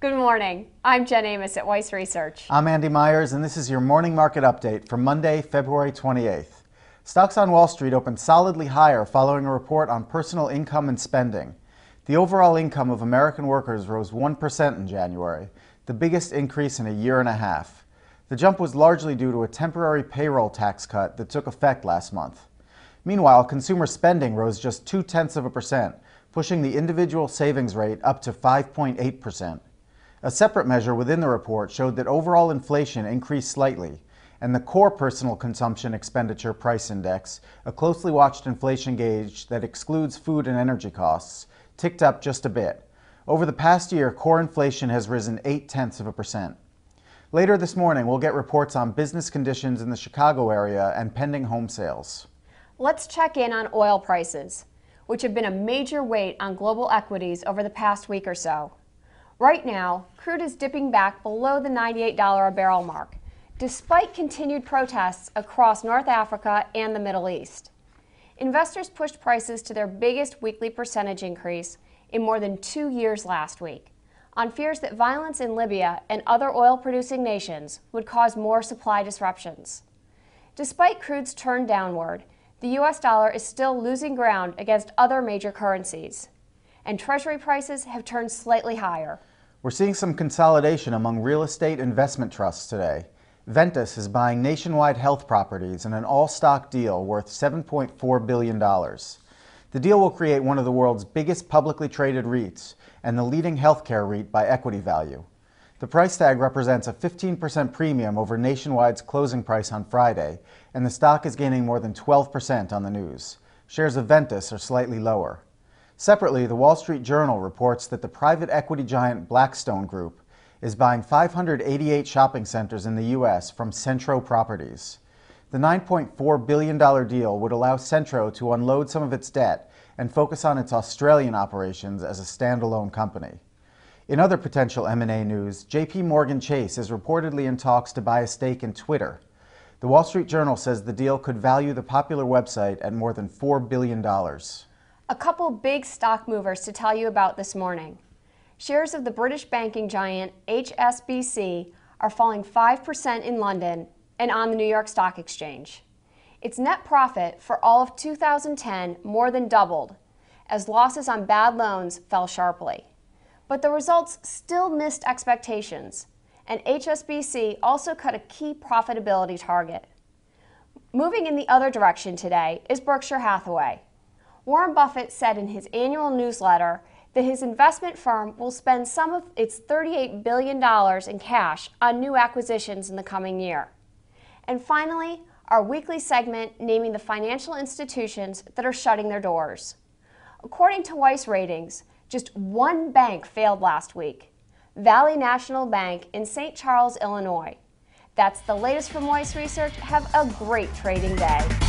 Good morning. I'm Jen Amos at Weiss Research. I'm Andy Meyers, and this is your morning market update for Monday, February 28th. Stocks on Wall Street opened solidly higher following a report on personal income and spending. The overall income of American workers rose 1% in January, the biggest increase in a year and a half. The jump was largely due to a temporary payroll tax cut that took effect last month. Meanwhile, consumer spending rose just two tenths of a percent, pushing the individual savings rate up to 5.8%. A separate measure within the report showed that overall inflation increased slightly, and the core personal consumption expenditure price index, a closely watched inflation gauge that excludes food and energy costs, ticked up just a bit. Over the past year, core inflation has risen 8 tenths of a percent. Later this morning, we'll get reports on business conditions in the Chicago area and pending home sales. Let's check in on oil prices, which have been a major weight on global equities over the past week or so. Right now, crude is dipping back below the $98 a barrel mark, despite continued protests across North Africa and the Middle East. Investors pushed prices to their biggest weekly percentage increase in more than two years last week, on fears that violence in Libya and other oil producing nations would cause more supply disruptions. Despite crude's turn downward, the US dollar is still losing ground against other major currencies, and Treasury prices have turned slightly higher. We're seeing some consolidation among real estate investment trusts today. Ventas is buying nationwide health properties in an all stock deal worth $7.4 billion. The deal will create one of the world's biggest publicly traded REITs and the leading healthcare REIT by equity value. The price tag represents a 15% premium over Nationwide's closing price on Friday, and the stock is gaining more than 12% on the news. Shares of Ventas are slightly lower. Separately, the Wall Street Journal reports that the private equity giant Blackstone Group is buying 588 shopping centers in the U.S. from Centro Properties. The $9.4 billion deal would allow Centro to unload some of its debt and focus on its Australian operations as a standalone company. In other potential M&A news, JP Morgan Chase is reportedly in talks to buy a stake in Twitter. The Wall Street Journal says the deal could value the popular website at more than $4 billion. A couple big stock movers to tell you about this morning. Shares of the British banking giant HSBC are falling 5% in London and on the New York Stock Exchange. Its net profit for all of 2010 more than doubled as losses on bad loans fell sharply. But the results still missed expectations, and HSBC also cut a key profitability target. Moving in the other direction today is Berkshire Hathaway. Warren Buffett said in his annual newsletter that his investment firm will spend some of its $38 billion in cash on new acquisitions in the coming year. And finally, our weekly segment naming the financial institutions that are shutting their doors. According to Weiss Ratings, just one bank failed last week Valley National Bank in St. Charles, Illinois. That's the latest from Weiss Research. Have a great trading day.